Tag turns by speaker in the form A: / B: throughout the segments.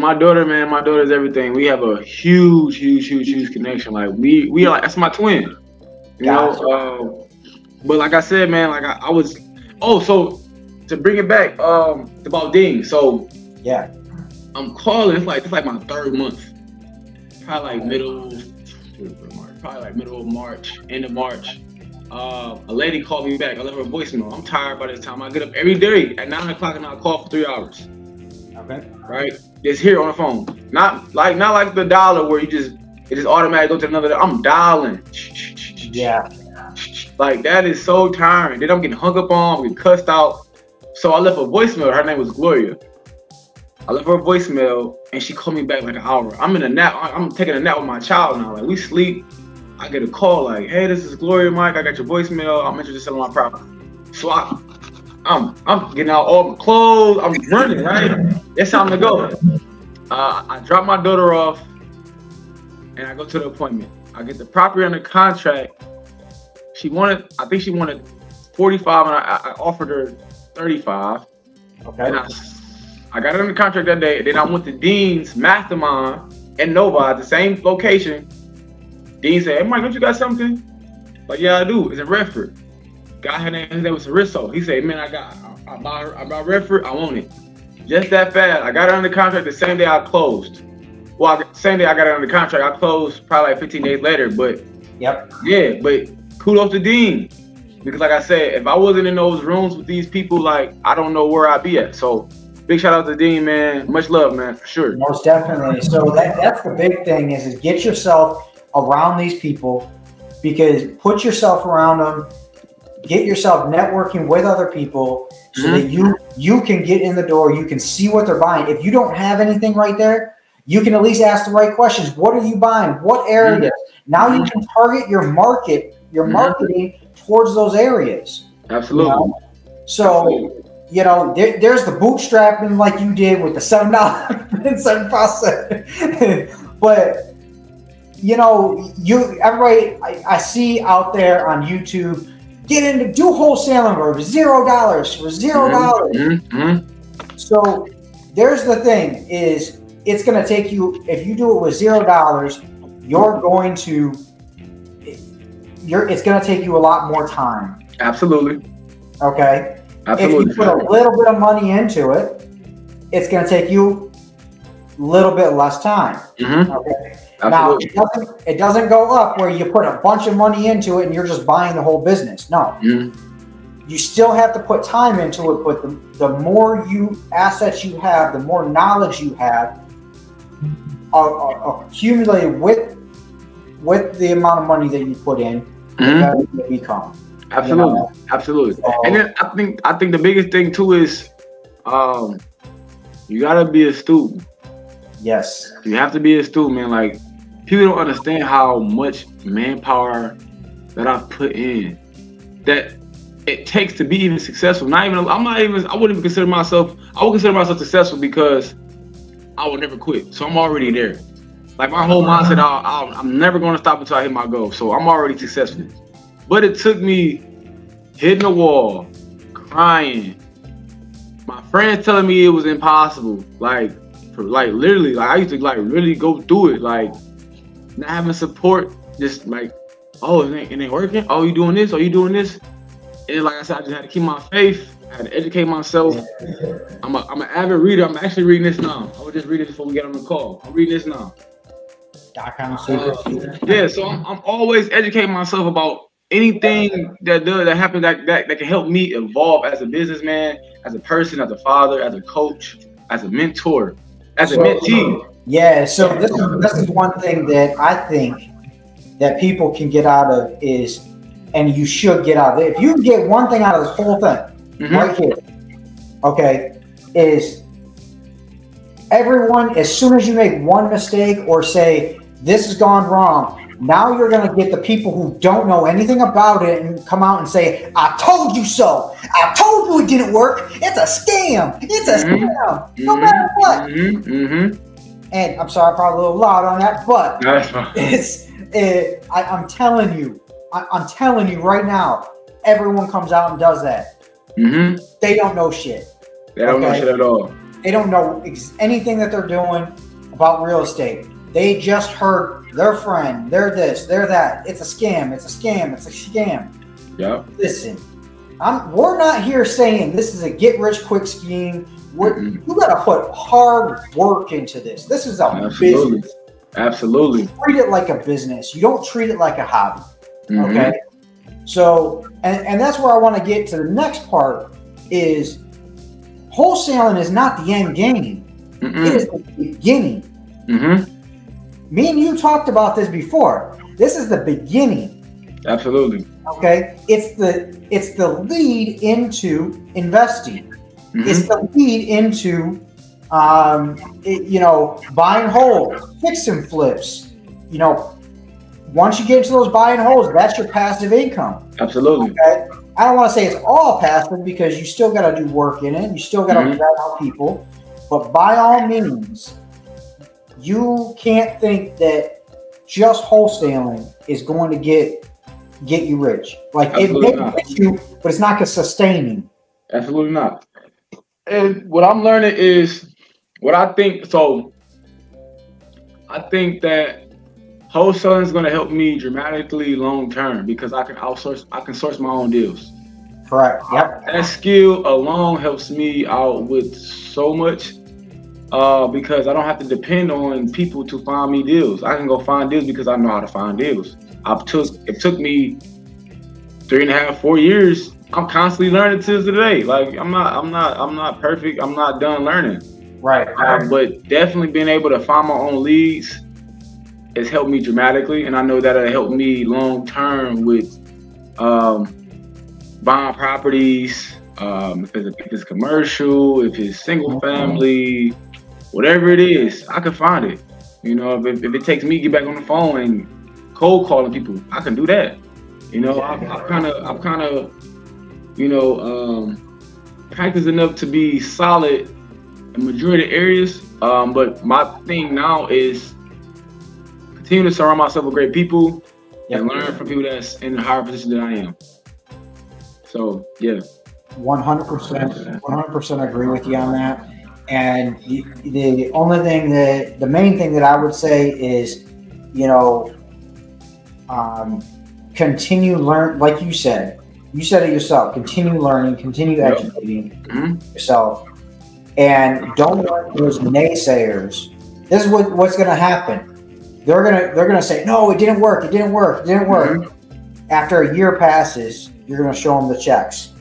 A: My daughter, man, my daughter's everything. We have a huge, huge, huge, huge connection. Like we, we are like that's my twin. You gotcha. know, uh, but like I said, man, like I, I, was. Oh, so to bring it back, um, about Dean. So
B: yeah,
A: I'm calling. It's like it's like my third month. Probably like middle, probably like middle of March, end of March. Uh, a lady called me back. I left her a voicemail. I'm tired by this time. I get up every day at nine o'clock and I call for three hours.
B: Okay.
A: Right? Just here on the phone. Not like not like the dialer where you just it just automatically go to another. I'm dialing.
B: Yeah.
A: Like that is so tiring. Then I'm getting hung up on, we cussed out. So I left a voicemail. Her name was Gloria. I left her a voicemail and she called me back like an hour. I'm in a nap. I'm taking a nap with my child now. Like we sleep. I get a call like, hey, this is Gloria Mike. I got your voicemail. I'm interested in selling my property. So I I'm I'm getting out all my clothes. I'm running, right? It's time to go. Uh, I drop my daughter off and I go to the appointment. I get the property under contract. She wanted, I think she wanted 45 and I, I offered her 35.
B: Okay.
A: And I, I got it under contract that day. Then I went to Dean's Mastermind and Nova at the same location. Dean said, Hey Mike, don't you got something? Like, yeah, I do. It's in Redford. Guy her name, his name was Sarisso. He said, Man, I got I, I bought I bought Redford, I want it. Just that fast. I got it under contract the same day I closed. Well, same day I got it under contract. I closed probably like 15 days later. But
B: yep.
A: Yeah, but kudos to Dean. Because like I said, if I wasn't in those rooms with these people, like I don't know where I'd be at. So big shout out to Dean, man. Much love, man, for sure.
B: Most definitely. So that, that's the big thing is, is get yourself around these people because put yourself around them get yourself networking with other people so mm-hmm. that you you can get in the door you can see what they're buying if you don't have anything right there you can at least ask the right questions what are you buying what areas mm-hmm. now you can target your market your mm-hmm. marketing towards those areas
A: absolutely you
B: know? so you know there, there's the bootstrapping like you did with the seven dollar seven process but you know you everybody I, I see out there on youtube get into do wholesaling for zero dollars for 0 mm-hmm. dollars. Mm-hmm. So there's the thing is it's going to take you if you do it with zero dollars, you're going to you're it's going to take you a lot more time.
A: Absolutely.
B: Okay.
A: Absolutely.
B: If you put a little bit of money into it, it's going to take you a little bit less time.
A: Mm-hmm.
B: Okay. Absolutely. Now it doesn't it doesn't go up where you put a bunch of money into it and you're just buying the whole business. No.
A: Mm-hmm.
B: You still have to put time into it, but the, the more you assets you have, the more knowledge you have are, are accumulated with with the amount of money that you put in, mm-hmm. you become.
A: Absolutely, you know? absolutely. So, and then I think I think the biggest thing too is um, you gotta be a student.
B: Yes.
A: You have to be a student, man. Like people don't understand how much manpower that I've put in that it takes to be even successful. Not even I'm not even I wouldn't even consider myself I would consider myself successful because I would never quit. So I'm already there. Like my whole mindset, i am never going to stop until I hit my goal. So I'm already successful. But it took me hitting the wall, crying, my friends telling me it was impossible. Like, for like literally, like I used to like really go through it. Like not having support, just like, oh, it ain't, it ain't working. Oh, you doing this? Oh, you doing this? And like I said, I just had to keep my faith. I had to educate myself. I'm a, I'm an avid reader. I'm actually reading this now. I was just reading this before we get on the call. I'm reading this now. Uh, yeah, so I'm, I'm always educating myself about anything that does that happens that, that that can help me evolve as a businessman, as a person, as a father, as a coach, as a mentor, as so, a mentee.
B: Yeah, so this is this is one thing that I think that people can get out of is, and you should get out of it. If you get one thing out of this whole thing, mm-hmm. right here, okay, is everyone as soon as you make one mistake or say this has gone wrong, now you're going to get the people who don't know anything about it and come out and say, I told you so. I told you it didn't work. It's a scam. It's a mm-hmm. scam. No mm-hmm. matter what. And I'm sorry, probably a little loud on that, but it's it, I, am telling you, I, am telling you right now, everyone comes out and does that.
A: Mm-hmm.
B: They don't know shit.
A: They don't okay? know shit at all.
B: They don't know ex- anything that they're doing about real estate. They just heard their friend, they're this, they're that. It's a scam. It's a scam. It's a scam.
A: Yep.
B: Listen, I'm, we're not here saying this is a get rich quick scheme. We're. You got to put hard work into this. This is a
A: Absolutely.
B: business.
A: Absolutely.
B: Treat it like a business. You don't treat it like a hobby.
A: Mhm.
B: Okay. So, and, and that's where I want to get to the next part is wholesaling is not the end game. It
A: Mhm.
B: is the beginning.
A: Mhm.
B: Me and you talked about this before. This is the beginning.
A: Absolutely.
B: Okay. It's the it's the lead into investing. It's
A: Mhm.
B: the lead into um, it- you know, buying hold, fix and flips. You know, once you get into those buying holes, that's your passive income.
A: Absolutely.
B: Okay. I don't want to say it's all passive because you still got to do work in it. You still got to
A: Mhm.
B: out people. But by all means, you can't think that just wholesaling is going to get get you rich. Like it
A: Absolutely
B: may get you, but it's not going to sustain you.
A: Absolutely not. And what I'm learning is what I think. So I think that wholesaling is going to help me dramatically long term because I can outsource. I can source my own deals.
B: Correct. Yep.
A: That skill alone helps me out with so much uh, because I don't have to depend on people to find me deals. I can go find deals because I know how to find deals. I took it took me three and a half, four years. I'm constantly learning to today. Like I'm not, I'm not, I'm not perfect. I'm not done learning.
B: Right.
A: Uh, but definitely being able to find my own leads has helped me dramatically, and I know that it'll help me long term with um, buying properties. Um, if, it's, if it's commercial, if it's single family, whatever it is, I can find it. You know, if, if it takes me to get back on the phone and cold calling people, I can do that. You know, I- I'm kind of, I'm kind of, you know, um, practiced enough to be solid in majority of areas. Um, but my thing now is continue to surround myself with great people and learn from people that's in a higher position than I am. So yeah,
B: One hundred percent, one hundred percent agree with you on that. And the, the only thing that the main thing that I would say is, you know, um, continue learn like you said. You said it yourself. Continue learning. Continue
A: Yep.
B: educating
A: Mhm.
B: yourself, and don't let those naysayers. This is what, what's going to happen. They're gonna they're gonna say, no, it didn't work. It didn't work. It didn't work. After a year passes, you're gonna show them the checks.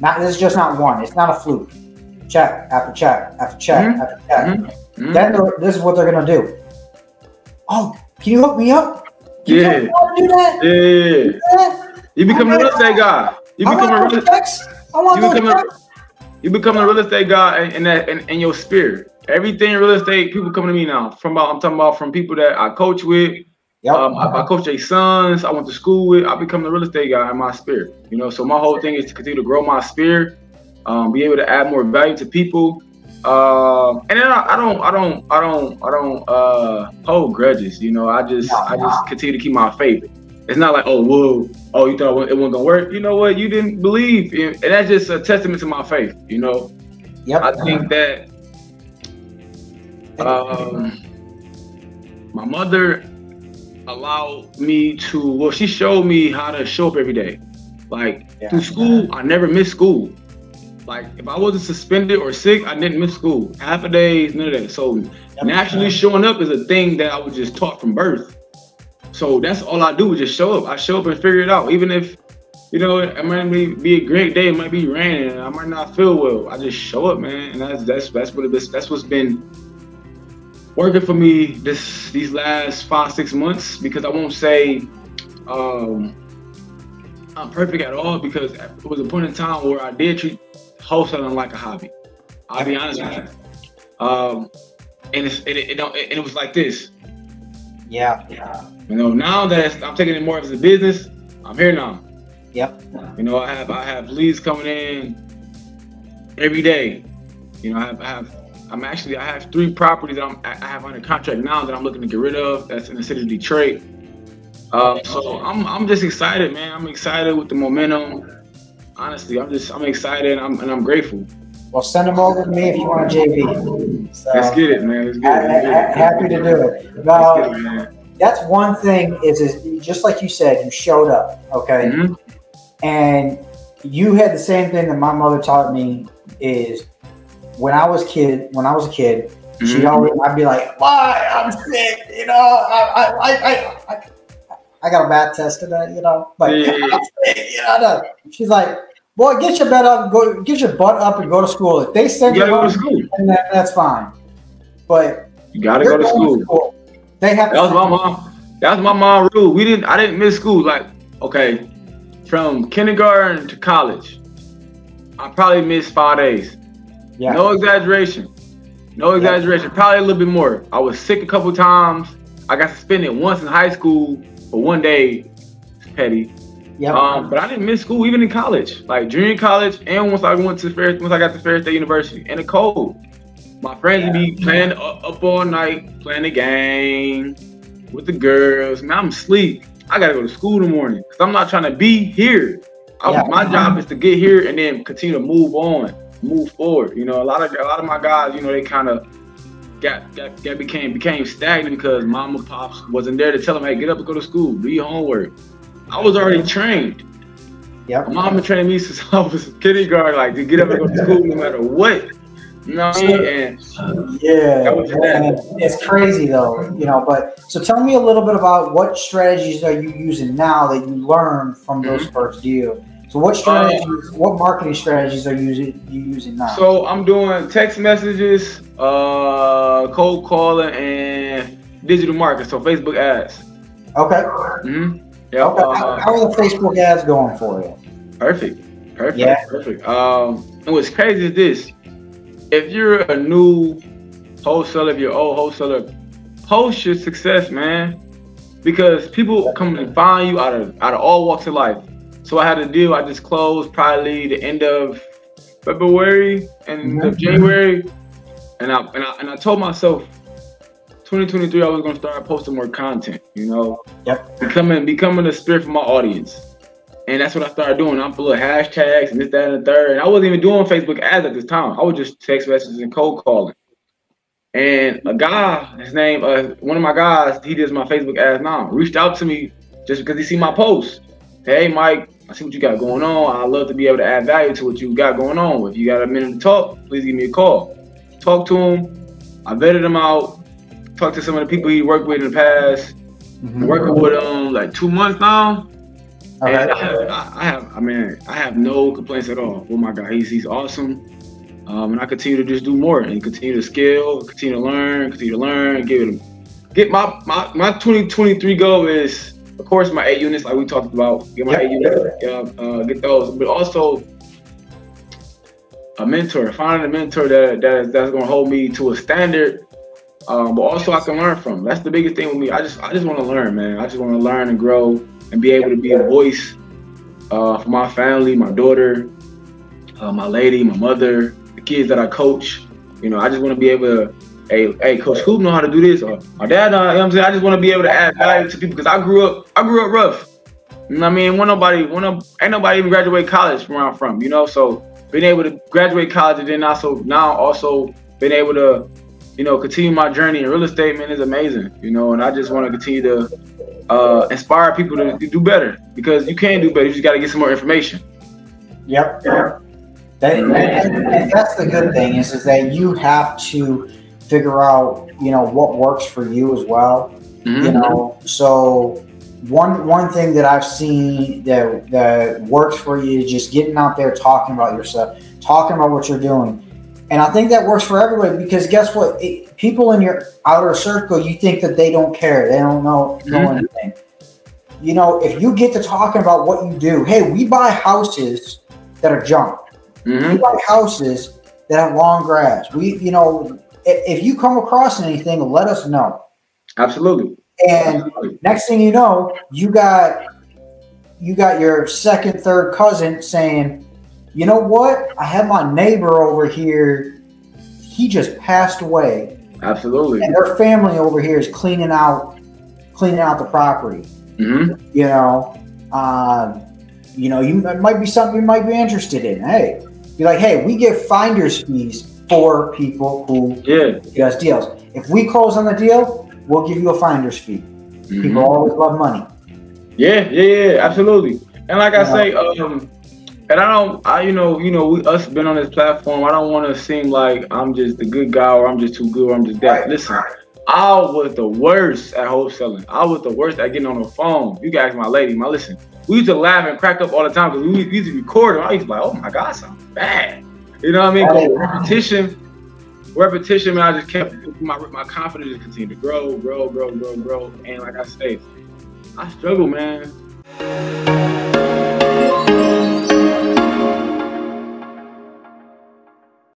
B: Not this is just not one. It's not a fluke. Check after check after check
A: Mhm.
B: after check.
A: Mhm.
B: Then this is what they're gonna do. Oh, can you hook me up? You
A: Yeah.
B: do that?
A: yeah,
B: Yeah.
A: you become a real estate guy. You become a real,
B: those checks. I want
A: you become a- you become a real estate guy in, in that in, in your spirit. Everything real estate, people coming to me now. From about, I'm talking about from people that I coach with.
B: Yep.
A: Um, I, I coach their sons. I went to school with. I become the real estate guy in my spirit. You know, so my whole thing is to continue to grow my spirit, um, be able to add more value to people. Uh, and then I, I don't, I don't, I don't, I don't uh, hold grudges. You know, I just, I just continue to keep my faith. It's not like, oh, whoa, oh, you thought it wasn't gonna work. You know what? You didn't believe, and that's just a testament to my faith. You know,
B: Yep.
A: I think that um, my mother allowed me to. Well, she showed me how to show up every day. Like
B: Yeah.
A: through school, I never missed school. Like if I wasn't suspended or sick, I didn't miss school. Half a day, none of that. So naturally showing up is a thing that I was just taught from birth. So that's all I do is just show up. I show up and figure it out. Even if, you know, it might be, be a great day, it might be raining, I might not feel well. I just show up, man. And that's that's that's what it is. That's what's been working for me this these last five, six months because I won't say um I'm perfect at all because it was a point in time where I did treat wholesaling like a hobby. I'll be honest with you. Um, and it's, it, it, don't, and it was like this.
B: Yeah. Yeah.
A: You know, now that it's- I'm taking it more as a business, I'm here now.
B: Yep.
A: You know, I have I have leads coming in every day. You know, I have I have I'm actually I have three properties that I'm I I have under contract now that I'm looking to get rid of. That's in the city of Detroit. Um, so I'm I'm just excited, man. I'm excited with the momentum. Honestly, I'm just I'm excited and I'm and I'm grateful.
B: Well, send them over to me if you want a JV.
A: So, Let's get it, man. Let's get it.
B: Let's happy to do it. Now, it, that's one thing. Is is just like you said, you showed up, okay, mm-hmm. and you had the same thing that my mother taught me. Is when I was kid, when I was a kid, mm-hmm. she always I'd be like, "Why I'm sick," you know. I I I I, I got a bad test today, you know. But yeah. you know, she's like, Boy, get your butt up, go get your butt up and go to school. If they send you,
A: you go to school,
B: that, that's fine. But
A: you gotta go to school. to school.
B: They have.
A: That was my mom. That was my mom rule. We didn't. I didn't miss school. Like, okay, from kindergarten to college, I probably missed five days. Yeah. No exaggeration. No exaggeration. Yeah. Probably a little bit more. I was sick a couple times. I got suspended once in high school for one day. It's petty. Yeah. Um, but I didn't miss school even in college, like junior college, and once I went to Ferris, once I got to Ferris State University, in the cold. My friends would be playing up all night, playing the game with the girls. Man, I'm asleep. I gotta go to school in the morning because I'm not trying to be here. I, yeah. My job is to get here and then continue to move on, move forward. You know, a lot of a lot of my guys, you know, they kind of got, got got became became stagnant because mama pops wasn't there to tell them, hey, get up and go to school, do your homework. I was already trained.
B: Yep.
A: My mama trained me since I was kindergarten, like to get up and go to school no matter what. You know what I mean? And
B: yeah, it's crazy though, you know. But so tell me a little bit about what strategies are you using now that you learned from those mm-hmm. first deals. So what strategies, uh, what marketing strategies are you using, you using now?
A: So I'm doing text messages, uh, cold calling, and digital marketing. So Facebook ads.
B: Okay.
A: Mm-hmm.
B: Yeah. Okay. Uh, how, how, are the Facebook ads going for you?
A: Perfect. Perfect. Yeah. Perfect. Um, and what's crazy is this: if you're a new wholesaler, if you're old wholesaler, post your success, man, because people come and find you out of out of all walks of life. So I had a deal. I just closed probably the end of February and mm-hmm. of January, and I and I and I told myself 2023, I was gonna start posting more content. You know,
B: yep,
A: becoming becoming a spirit for my audience, and that's what I started doing. I'm full of hashtags and this, that, and the third. And I wasn't even doing Facebook ads at this time. I was just text messages and cold calling. And a guy, his name, uh, one of my guys, he does my Facebook ads now, reached out to me just because he see my post. Hey, Mike, I see what you got going on. I love to be able to add value to what you got going on. If you got a minute to talk, please give me a call. Talk to him. I vetted him out talked to some of the people he worked with in the past. Mm-hmm. Working with him like two months now. Okay. And I have, I have, I mean, I have no complaints at all with my guy. He's he's awesome, um, and I continue to just do more and continue to scale, continue to learn, continue to learn, give it, get my my my 2023 goal is of course my eight units like we talked about, get my yep. eight units, uh, get those, but also a mentor, finding a mentor that, that that's gonna hold me to a standard um, but also I can learn from. That's the biggest thing with me. I just I just want to learn, man. I just want to learn and grow and be able to be a voice uh, for my family, my daughter, uh, my lady, my mother, the kids that I coach. You know, I just want to be able to, hey, hey, Coach Hoop know how to do this, or my dad, uh, you know what I'm saying? I just want to be able to add value to people because I grew up, I grew up rough. You know I mean? When nobody, when no, ain't nobody even graduate college from where I'm from, you know? So being able to graduate college and then also now also being able to you know, continue my journey in real estate, man, is amazing. You know, and I just want to continue to uh, inspire people to, do better because you can do better. You just got to get some more information.
B: Yep. That, and, and that's the good thing is, is that you have to figure out, you know, what works for you as well. Mm-hmm. You know, so one one thing that I've seen that that works for you is just getting out there talking about yourself, talking about what you're doing and I think that works for everybody because guess what? It, people in your outer circle, you think that they don't care. They don't know, know mm-hmm. anything. You know, if you get to talking about what you do, hey, we buy houses that are junk. Mm-hmm. We buy houses that have long grass. We, you know, if, if you come across anything, let us know.
A: Absolutely.
B: And Absolutely. next thing you know, you got you got your second, third cousin saying, you know what? I have my neighbor over here. He just passed away.
A: Absolutely.
B: And their family over here is cleaning out, cleaning out the property.
A: Mm-hmm.
B: You know, um, you know, you it might be something you might be interested in. Hey, Be like, hey, we give finder's fees for people who
A: Yeah.
B: get deals. If we close on the deal, we'll give you a finder's fee.
A: Mhm.
B: People always love money.
A: Yeah, yeah, yeah, absolutely. And like I
B: Yeah.
A: say, um, and I don't, I you know, you know, we, us been on this platform. I don't want to seem like I'm just the good guy or I'm just too good or I'm just that.
B: Right.
A: Listen, I was the worst at wholesaling. I was the worst at getting on the phone. You guys, my lady, my listen. We used to laugh and crack up all the time because we, we used to record them. I used to be like, oh my god, sounds bad. You know what I mean? But repetition, repetition, man. I just kept my my confidence just continued to grow, grow, grow, grow, grow. And like I say, I struggle, man.